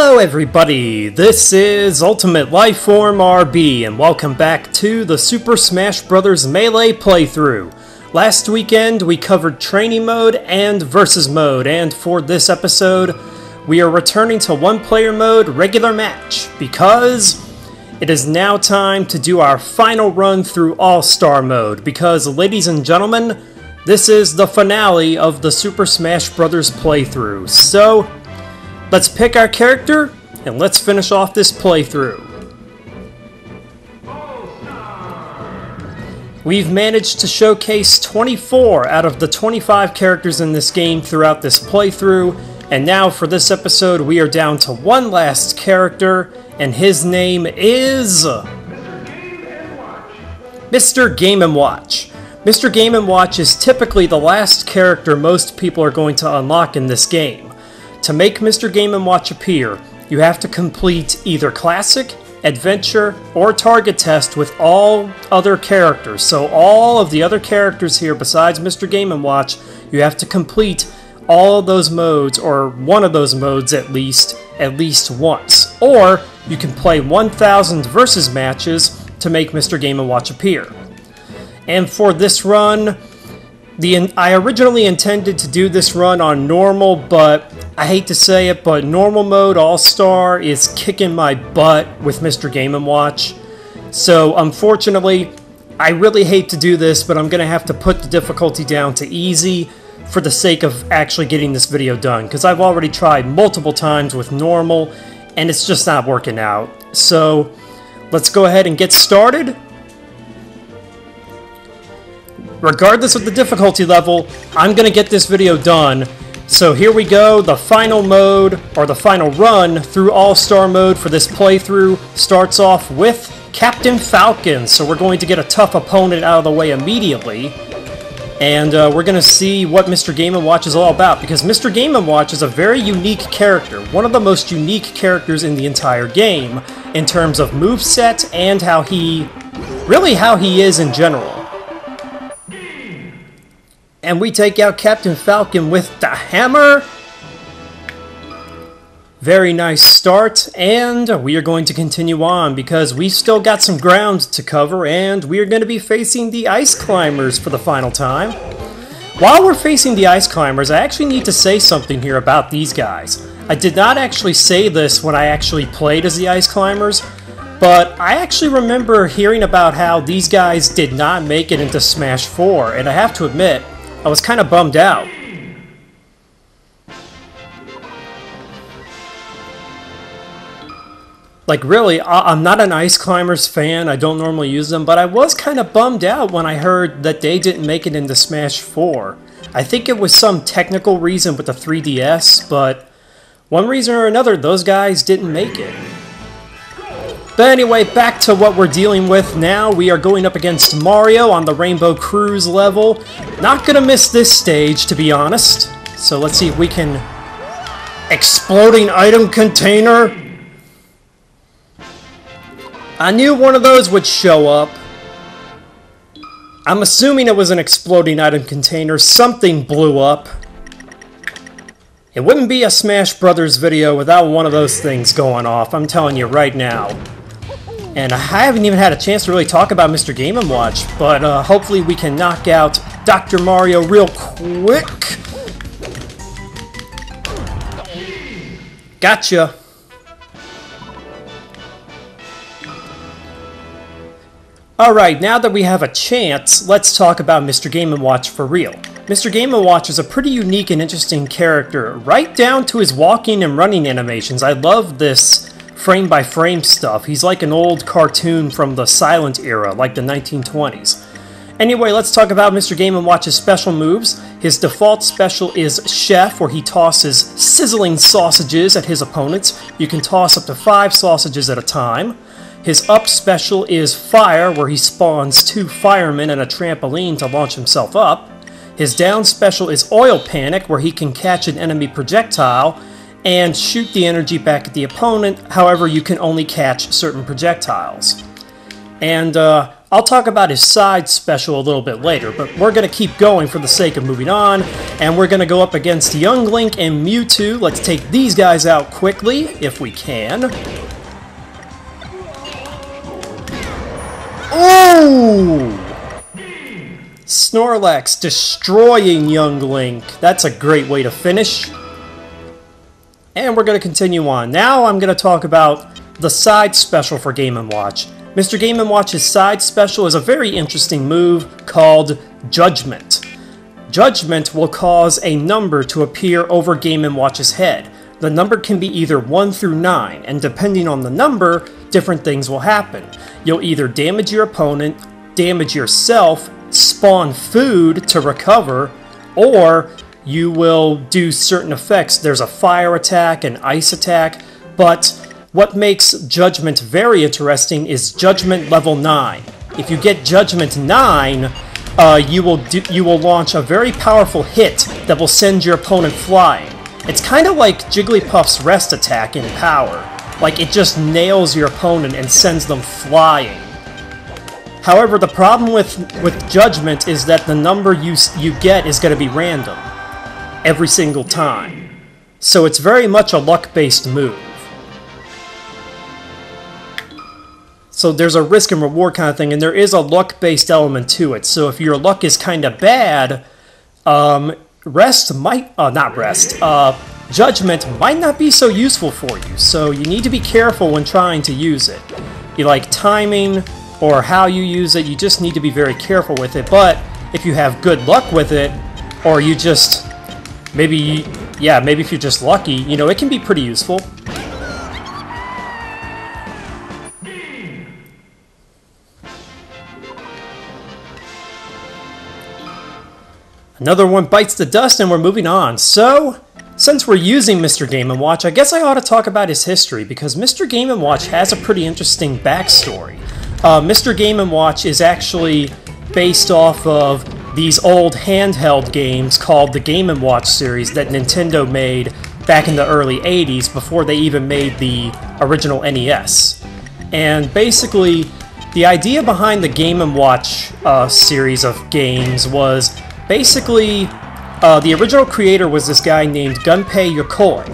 Hello everybody, this is Ultimate Lifeform RB and welcome back to the Super Smash Bros. Melee playthrough. Last weekend we covered training mode and versus mode and for this episode we are returning to one player mode regular match because it is now time to do our final run through All-Star mode because ladies and gentlemen, this is the finale of the Super Smash Bros. playthrough. So, Let's pick our character, and let's finish off this playthrough. We've managed to showcase 24 out of the 25 characters in this game throughout this playthrough, and now for this episode we are down to one last character, and his name is... Mr. Game & Watch. Mr. Game & Watch is typically the last character most people are going to unlock in this game. To make Mr. Game & Watch appear, you have to complete either Classic, Adventure, or Target Test with all other characters. So all of the other characters here besides Mr. Game & Watch, you have to complete all of those modes, or one of those modes at least, at least once. Or you can play 1000 versus matches to make Mr. Game & Watch appear. And for this run, the I originally intended to do this run on normal, but I hate to say it, but normal mode All-Star is kicking my butt with Mr. Game & Watch. So unfortunately, I really hate to do this, but I'm going to have to put the difficulty down to easy for the sake of actually getting this video done, because I've already tried multiple times with normal, and it's just not working out. So let's go ahead and get started. Regardless of the difficulty level, I'm going to get this video done. So here we go, the final mode, or the final run through All-Star mode for this playthrough starts off with Captain Falcon. So we're going to get a tough opponent out of the way immediately. And uh, we're going to see what Mr. Game & Watch is all about, because Mr. Game & Watch is a very unique character, one of the most unique characters in the entire game, in terms of move set and how he... really how he is in general. And we take out Captain Falcon with the hammer. Very nice start, and we are going to continue on because we've still got some ground to cover, and we are going to be facing the Ice Climbers for the final time. While we're facing the Ice Climbers, I actually need to say something here about these guys. I did not actually say this when I actually played as the Ice Climbers, but I actually remember hearing about how these guys did not make it into Smash 4, and I have to admit, I was kind of bummed out. Like, really, I'm not an Ice Climbers fan. I don't normally use them, but I was kind of bummed out when I heard that they didn't make it into Smash 4. I think it was some technical reason with the 3DS, but one reason or another, those guys didn't make it. But anyway, back to what we're dealing with now. We are going up against Mario on the Rainbow Cruise level. Not gonna miss this stage, to be honest. So let's see if we can... Exploding item container? I knew one of those would show up. I'm assuming it was an exploding item container. Something blew up. It wouldn't be a Smash Brothers video without one of those things going off, I'm telling you right now. And I haven't even had a chance to really talk about Mr. Game & Watch, but uh, hopefully we can knock out Dr. Mario real quick. Gotcha. Alright, now that we have a chance, let's talk about Mr. Game & Watch for real. Mr. Game & Watch is a pretty unique and interesting character, right down to his walking and running animations. I love this frame by frame stuff. He's like an old cartoon from the silent era, like the 1920s. Anyway, let's talk about Mr. Game & Watch's special moves. His default special is Chef, where he tosses sizzling sausages at his opponents. You can toss up to five sausages at a time. His up special is Fire, where he spawns two firemen and a trampoline to launch himself up. His down special is Oil Panic, where he can catch an enemy projectile and shoot the energy back at the opponent. However, you can only catch certain projectiles. And uh, I'll talk about his side special a little bit later, but we're going to keep going for the sake of moving on, and we're going to go up against Young Link and Mewtwo. Let's take these guys out quickly, if we can. Ooh! Snorlax destroying Young Link. That's a great way to finish. And we're going to continue on. Now I'm going to talk about the side special for Game & Watch. Mr. Game & Watch's side special is a very interesting move called Judgment. Judgment will cause a number to appear over Game & Watch's head. The number can be either 1 through 9, and depending on the number, different things will happen. You'll either damage your opponent, damage yourself, spawn food to recover, or you will do certain effects. There's a fire attack, an ice attack, but what makes Judgment very interesting is Judgment level 9. If you get Judgment 9, uh, you will do, you will launch a very powerful hit that will send your opponent flying. It's kind of like Jigglypuff's rest attack in power. Like it just nails your opponent and sends them flying. However, the problem with, with Judgment is that the number you, you get is going to be random. Every single time. So it's very much a luck-based move. So there's a risk and reward kind of thing, and there is a luck-based element to it. So if your luck is kind of bad, um, rest might, uh, not rest, uh, judgment might not be so useful for you. So you need to be careful when trying to use it. You like timing or how you use it, you just need to be very careful with it. But if you have good luck with it, or you just, maybe, yeah, maybe if you're just lucky, you know, it can be pretty useful. Another one bites the dust and we're moving on. So, since we're using Mr. Game & Watch, I guess I ought to talk about his history, because Mr. Game & Watch has a pretty interesting backstory. Uh, Mr. Game & Watch is actually based off of these old handheld games called the Game & Watch series that Nintendo made back in the early 80s before they even made the original NES. And basically, the idea behind the Game & Watch uh, series of games was Basically, uh, the original creator was this guy named Gunpei Yokoi,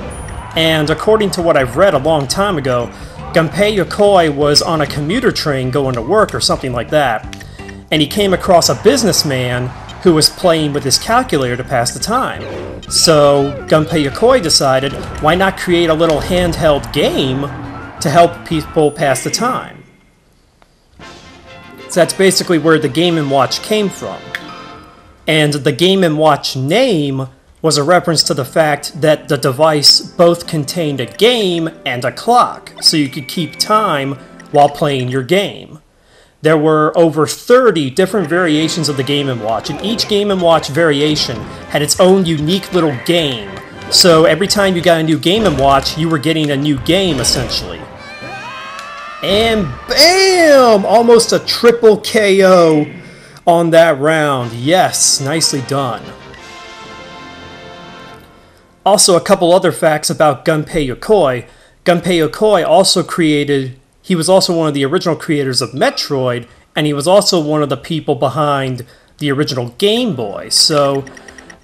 and according to what I've read a long time ago, Gunpei Yokoi was on a commuter train going to work or something like that, and he came across a businessman who was playing with his calculator to pass the time. So Gunpei Yokoi decided, why not create a little handheld game to help people pass the time? So that's basically where the Game & Watch came from. And the Game & Watch name was a reference to the fact that the device both contained a game and a clock, so you could keep time while playing your game. There were over 30 different variations of the Game & Watch, and each Game & Watch variation had its own unique little game. So every time you got a new Game & Watch, you were getting a new game, essentially. And BAM! Almost a triple KO on that round. Yes, nicely done. Also, a couple other facts about Gunpei Yokoi. Gunpei Yokoi also created, he was also one of the original creators of Metroid, and he was also one of the people behind the original Game Boy. So,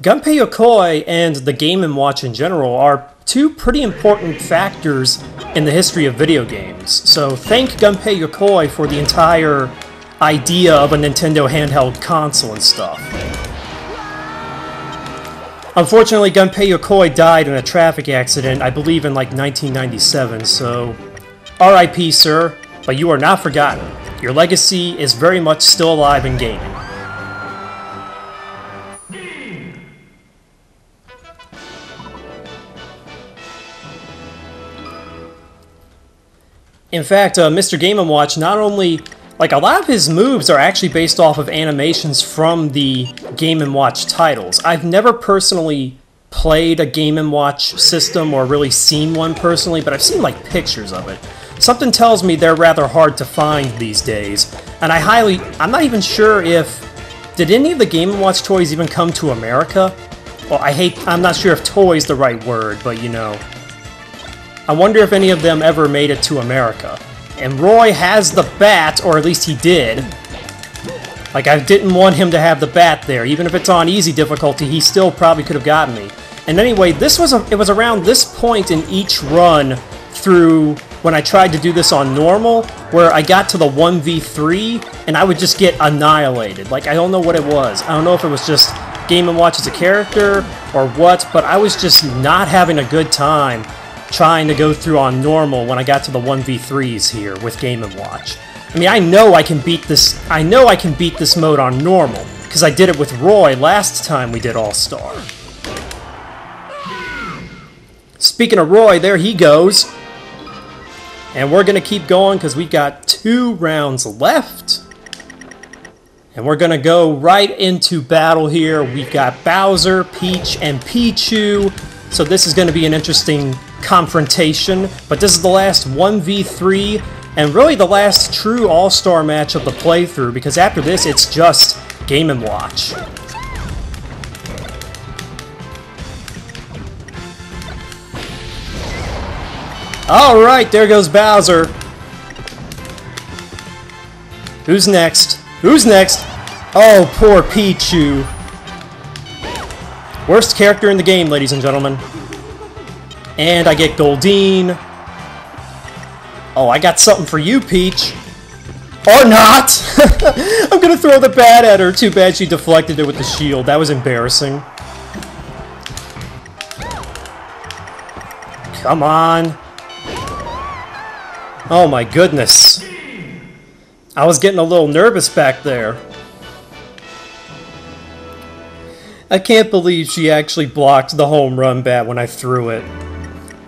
Gunpei Yokoi and the Game & Watch in general are two pretty important factors in the history of video games. So, thank Gunpei Yokoi for the entire idea of a Nintendo handheld console and stuff. Unfortunately, Gunpei Yokoi died in a traffic accident, I believe in like 1997, so RIP, sir, but you are not forgotten. Your legacy is very much still alive in gaming. In fact, uh, Mr. Game & Watch not only like, a lot of his moves are actually based off of animations from the Game & Watch titles. I've never personally played a Game & Watch system or really seen one personally, but I've seen, like, pictures of it. Something tells me they're rather hard to find these days, and I highly... I'm not even sure if... Did any of the Game & Watch toys even come to America? Well, I hate... I'm not sure if toy's the right word, but, you know... I wonder if any of them ever made it to America. And Roy has the bat, or at least he did. Like, I didn't want him to have the bat there. Even if it's on easy difficulty, he still probably could have gotten me. And anyway, this was a, it was around this point in each run through when I tried to do this on normal, where I got to the 1v3 and I would just get annihilated. Like, I don't know what it was. I don't know if it was just Game & Watch as a character or what, but I was just not having a good time trying to go through on normal when I got to the 1v3s here with Game & Watch. I mean, I know I can beat this, I know I can beat this mode on normal, because I did it with Roy last time we did All-Star. Speaking of Roy, there he goes. And we're going to keep going because we've got two rounds left. And we're going to go right into battle here. We've got Bowser, Peach, and Pichu. So this is going to be an interesting confrontation. But this is the last 1v3 and really the last true All-Star match of the playthrough because after this it's just Game & Watch. Alright, there goes Bowser. Who's next? Who's next? Oh, poor Pichu. Worst character in the game, ladies and gentlemen. And I get Goldeen. Oh, I got something for you, Peach. Or not! I'm gonna throw the bat at her. Too bad she deflected it with the shield. That was embarrassing. Come on. Oh my goodness. I was getting a little nervous back there. I can't believe she actually blocked the home run bat when I threw it.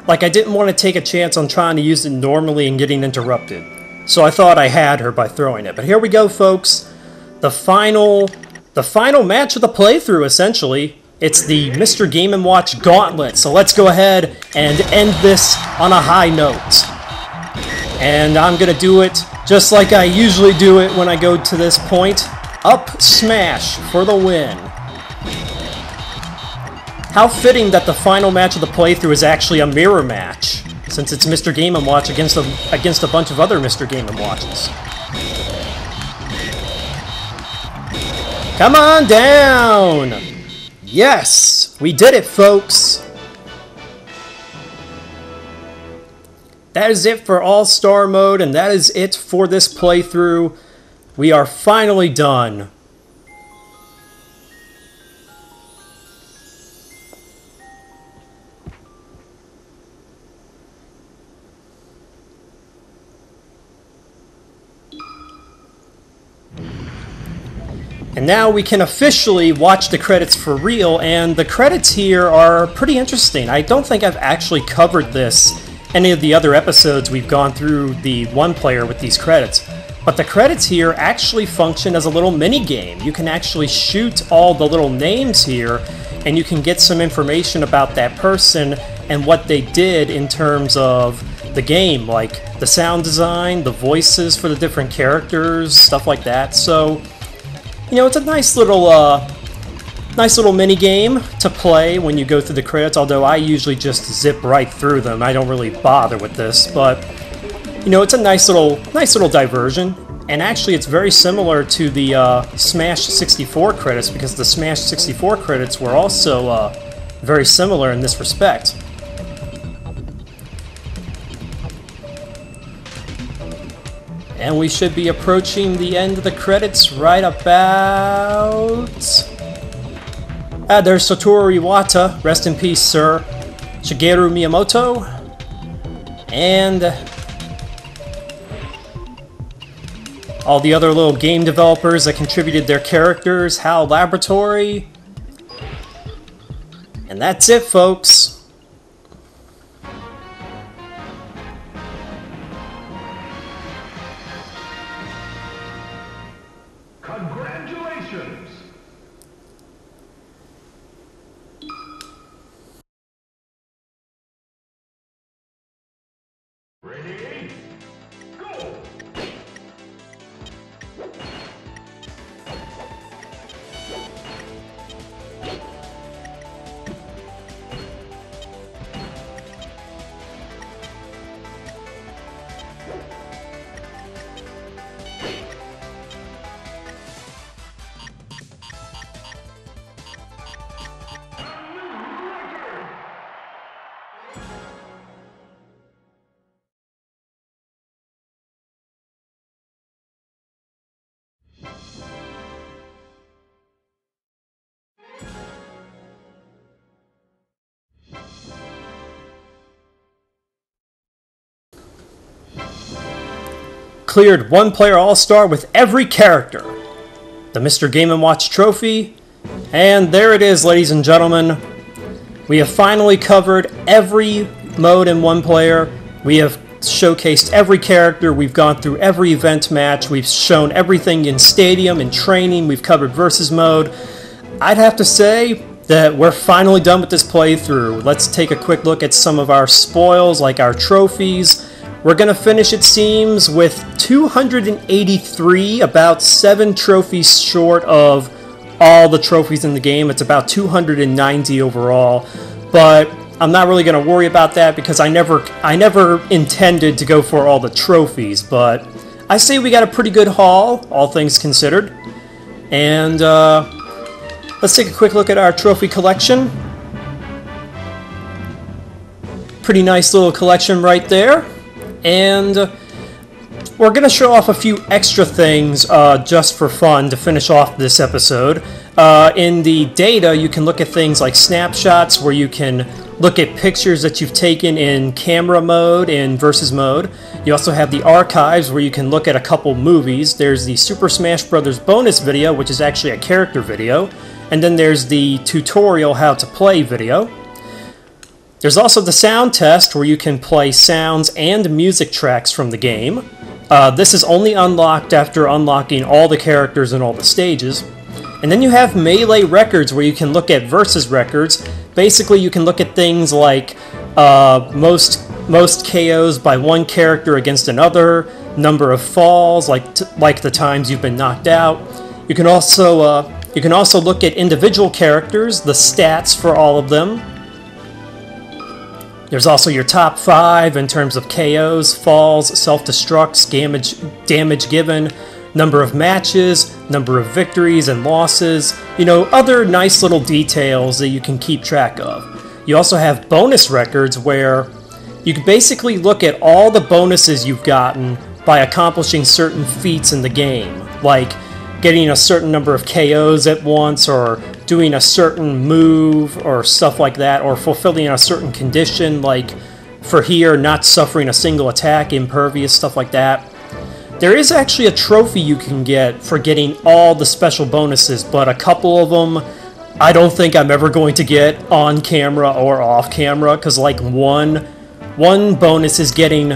Like, I didn't want to take a chance on trying to use it normally and getting interrupted. So I thought I had her by throwing it. But here we go, folks. The final... The final match of the playthrough, essentially. It's the Mr. Game & Watch Gauntlet. So let's go ahead and end this on a high note. And I'm gonna do it just like I usually do it when I go to this point. Up smash for the win. How fitting that the final match of the playthrough is actually a mirror match, since it's Mr. Game & Watch against a, against a bunch of other Mr. Game & Watches. Come on down! Yes! We did it, folks! That is it for All-Star Mode, and that is it for this playthrough. We are finally done. And now we can officially watch the credits for real, and the credits here are pretty interesting. I don't think I've actually covered this any of the other episodes we've gone through the one player with these credits. But the credits here actually function as a little mini game. You can actually shoot all the little names here and you can get some information about that person and what they did in terms of the game, like the sound design, the voices for the different characters, stuff like that. So, you know, it's a nice little uh, Nice little mini game to play when you go through the credits, although I usually just zip right through them. I don't really bother with this, but you know, it's a nice little nice little diversion. And actually, it's very similar to the uh, Smash 64 credits because the Smash 64 credits were also uh, very similar in this respect. And we should be approaching the end of the credits right about... Uh, there's Satoru Iwata, rest in peace, sir. Shigeru Miyamoto. And... All the other little game developers that contributed their characters, HAL Laboratory. And that's it, folks. Cleared one player all star with every character. The Mr. Game & Watch trophy. And there it is, ladies and gentlemen. We have finally covered every mode in one player. We have showcased every character. We've gone through every event match. We've shown everything in stadium and training. We've covered versus mode. I'd have to say that we're finally done with this playthrough. Let's take a quick look at some of our spoils, like our trophies. We're going to finish, it seems, with 283, about 7 trophies short of all the trophies in the game. It's about 290 overall. But I'm not really going to worry about that because I never I never intended to go for all the trophies, but I say we got a pretty good haul, all things considered. And uh, let's take a quick look at our trophy collection. Pretty nice little collection right there. And we're going to show off a few extra things uh, just for fun to finish off this episode. Uh, in the data, you can look at things like snapshots where you can look at pictures that you've taken in camera mode in versus mode. You also have the archives where you can look at a couple movies. There's the Super Smash Bros. bonus video, which is actually a character video. And then there's the tutorial how to play video. There's also the sound test where you can play sounds and music tracks from the game. Uh, this is only unlocked after unlocking all the characters and all the stages. And then you have Melee Records where you can look at versus records. Basically, you can look at things like uh, most most KOs by one character against another, number of falls, like like the times you've been knocked out. You can also uh, you can also look at individual characters, the stats for all of them. There's also your top five in terms of KOs, falls, self-destructs, damage damage given, number of matches, number of victories and losses, you know, other nice little details that you can keep track of. You also have bonus records where you can basically look at all the bonuses you've gotten by accomplishing certain feats in the game, like getting a certain number of KOs at once, or doing a certain move, or stuff like that, or fulfilling a certain condition, like for here, not suffering a single attack, impervious, stuff like that. There is actually a trophy you can get for getting all the special bonuses, but a couple of them I don't think I'm ever going to get on camera or off camera because like one one bonus is getting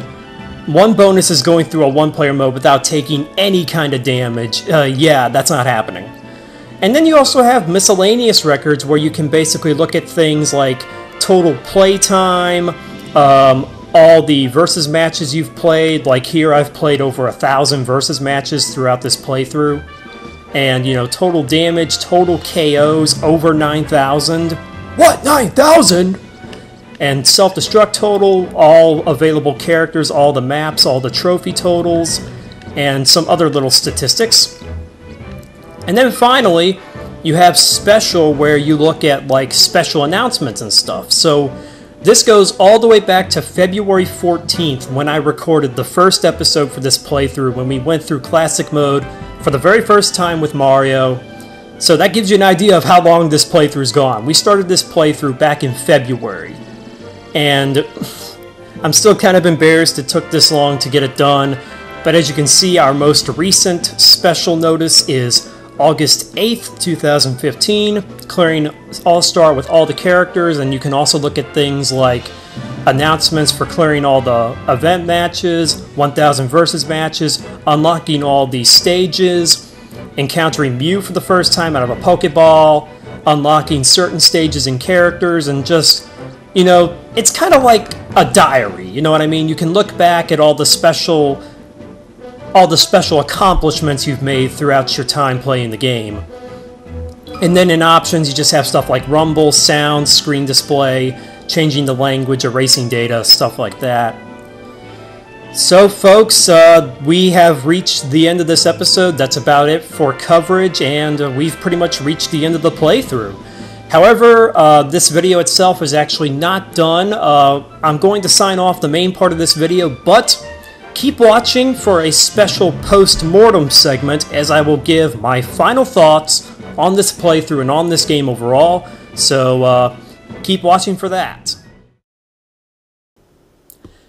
one bonus is going through a one player mode without taking any kind of damage. Uh, yeah, that's not happening. And then you also have miscellaneous records where you can basically look at things like total playtime, um, all the versus matches you've played. Like here, I've played over a thousand versus matches throughout this playthrough. And, you know, total damage, total KOs, over 9,000. What? 9,000? And self destruct total, all available characters, all the maps, all the trophy totals, and some other little statistics. And then finally, you have special where you look at like special announcements and stuff. So this goes all the way back to February 14th when I recorded the first episode for this playthrough when we went through classic mode for the very first time with Mario. So that gives you an idea of how long this playthrough's gone. We started this playthrough back in February. And I'm still kind of embarrassed it took this long to get it done. But as you can see, our most recent special notice is August 8th, 2015, clearing All Star with all the characters, and you can also look at things like announcements for clearing all the event matches, 1000 versus matches, unlocking all the stages, encountering Mew for the first time out of a Pokeball, unlocking certain stages and characters, and just, you know, it's kind of like a diary, you know what I mean? You can look back at all the special all the special accomplishments you've made throughout your time playing the game. And then in options, you just have stuff like rumble, sound, screen display, changing the language, erasing data, stuff like that. So, folks, uh, we have reached the end of this episode. That's about it for coverage, and uh, we've pretty much reached the end of the playthrough. However, uh, this video itself is actually not done. Uh, I'm going to sign off the main part of this video, but Keep watching for a special post-mortem segment as I will give my final thoughts on this playthrough and on this game overall, so uh, keep watching for that.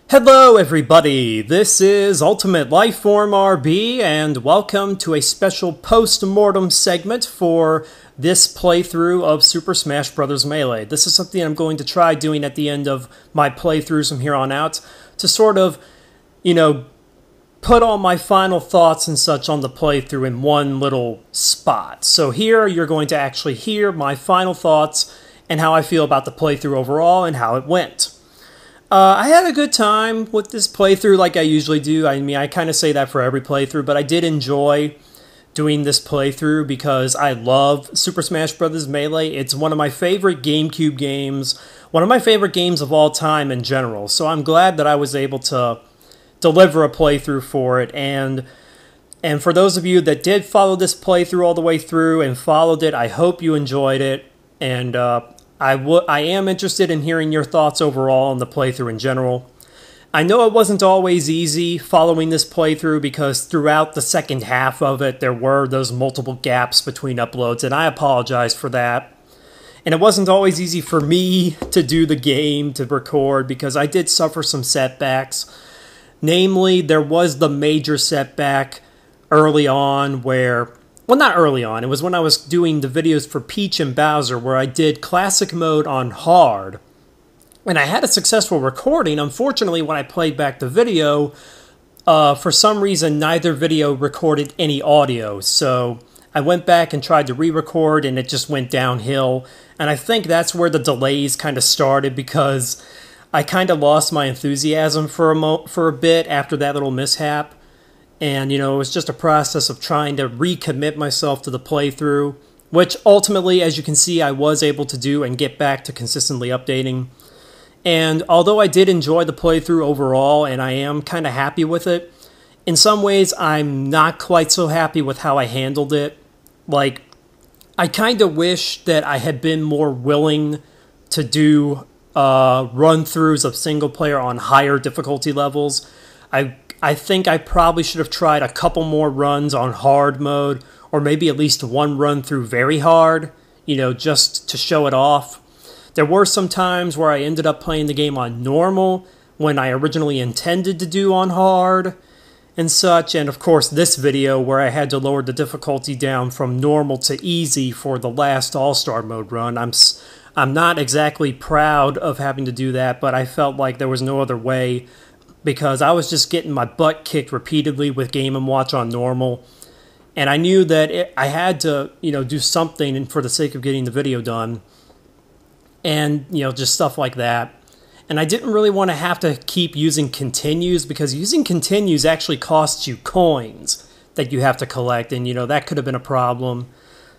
Hello, everybody. This is Ultimate Lifeform RB, and welcome to a special post-mortem segment for this playthrough of Super Smash Bros. Melee. This is something I'm going to try doing at the end of my playthroughs from here on out to sort of, you know, put all my final thoughts and such on the playthrough in one little spot. So here you're going to actually hear my final thoughts and how I feel about the playthrough overall and how it went. Uh, I had a good time with this playthrough like I usually do. I mean, I kind of say that for every playthrough, but I did enjoy doing this playthrough because I love Super Smash Bros. Melee. It's one of my favorite GameCube games, one of my favorite games of all time in general. So I'm glad that I was able to deliver a playthrough for it and and for those of you that did follow this playthrough all the way through and followed it, I hope you enjoyed it and uh, I would I am interested in hearing your thoughts overall on the playthrough in general. I know it wasn't always easy following this playthrough because throughout the second half of it, there were those multiple gaps between uploads, and I apologize for that. And it wasn't always easy for me to do the game, to record, because I did suffer some setbacks. Namely, there was the major setback early on where well, not early on. It was when I was doing the videos for Peach and Bowser where I did classic mode on hard. And I had a successful recording. Unfortunately, when I played back the video, uh, for some reason, neither video recorded any audio. So I went back and tried to re record, and it just went downhill. And I think that's where the delays kind of started because I kind of lost my enthusiasm for a, mo- for a bit after that little mishap. And, you know, it was just a process of trying to recommit myself to the playthrough, which ultimately, as you can see, I was able to do and get back to consistently updating. And although I did enjoy the playthrough overall, and I am kind of happy with it, in some ways I'm not quite so happy with how I handled it. Like, I kind of wish that I had been more willing to do uh, run throughs of single player on higher difficulty levels. I I think I probably should have tried a couple more runs on hard mode, or maybe at least one run through very hard, you know, just to show it off. There were some times where I ended up playing the game on normal when I originally intended to do on hard and such, and of course this video where I had to lower the difficulty down from normal to easy for the last All-Star mode run. I'm I'm not exactly proud of having to do that, but I felt like there was no other way because I was just getting my butt kicked repeatedly with Game and Watch on normal, and I knew that it, I had to, you know, do something for the sake of getting the video done, and you know, just stuff like that. And I didn't really want to have to keep using continues because using continues actually costs you coins that you have to collect, and you know that could have been a problem.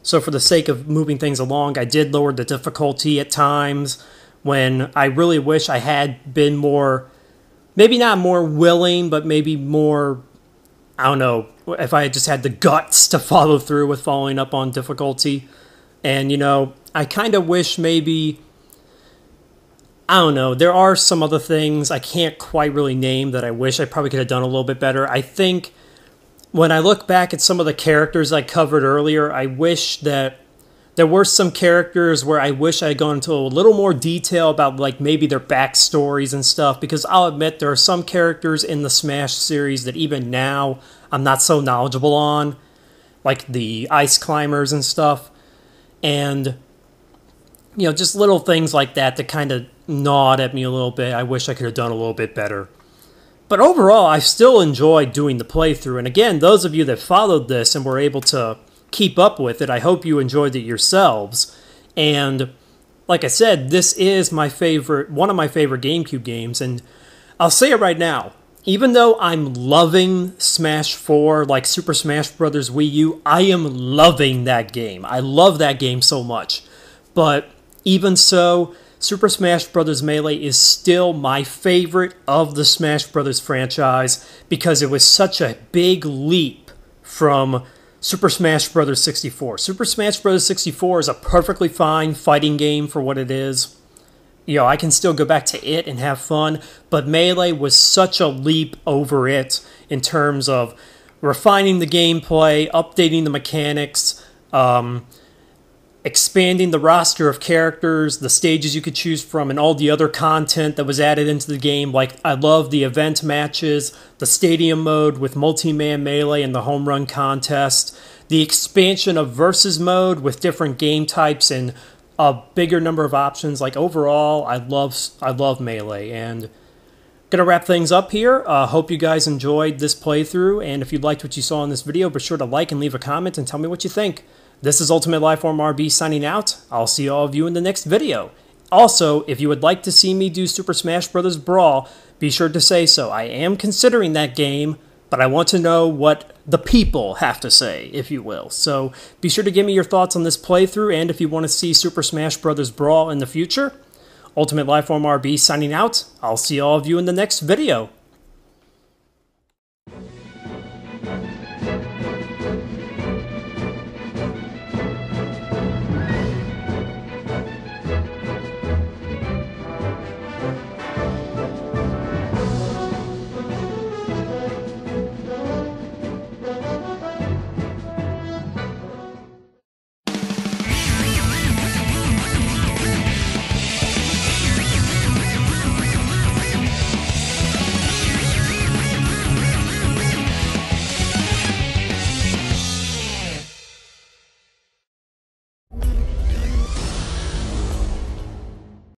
So for the sake of moving things along, I did lower the difficulty at times when I really wish I had been more maybe not more willing, but maybe more, I don't know, if I just had the guts to follow through with following up on difficulty. And, you know, I kind of wish maybe, I don't know, there are some other things I can't quite really name that I wish I probably could have done a little bit better. I think when I look back at some of the characters I covered earlier, I wish that there were some characters where I wish I had gone into a little more detail about like maybe their backstories and stuff because I'll admit there are some characters in the Smash series that even now I'm not so knowledgeable on, like the ice climbers and stuff. And you know, just little things like that that kind of gnawed at me a little bit. I wish I could have done a little bit better. But overall, I still enjoyed doing the playthrough. And again, those of you that followed this and were able to keep up with it. I hope you enjoyed it yourselves. And like I said, this is my favorite, one of my favorite GameCube games. And I'll say it right now. Even though I'm loving Smash 4, like Super Smash Bros. Wii U, I am loving that game. I love that game so much. But even so, Super Smash Bros. Melee is still my favorite of the Smash Bros. franchise because it was such a big leap from Super Smash Bros. 64. Super Smash Bros. 64 is a perfectly fine fighting game for what it is. You know, I can still go back to it and have fun, but Melee was such a leap over it in terms of refining the gameplay, updating the mechanics, um, expanding the roster of characters, the stages you could choose from, and all the other content that was added into the game. Like, I love the event matches, the stadium mode with multi man melee and the home run contest, the expansion of versus mode with different game types and a bigger number of options. Like, overall, I love, I love melee. And Gonna wrap things up here. Uh, hope you guys enjoyed this playthrough, and if you liked what you saw in this video, be sure to like and leave a comment and tell me what you think. This is Ultimate Lifeform RB signing out. I'll see all of you in the next video. Also, if you would like to see me do Super Smash Bros. Brawl, be sure to say so. I am considering that game, but I want to know what the people have to say, if you will. So be sure to give me your thoughts on this playthrough, and if you want to see Super Smash Bros. Brawl in the future, Ultimate Lifeform RB signing out. I'll see all of you in the next video.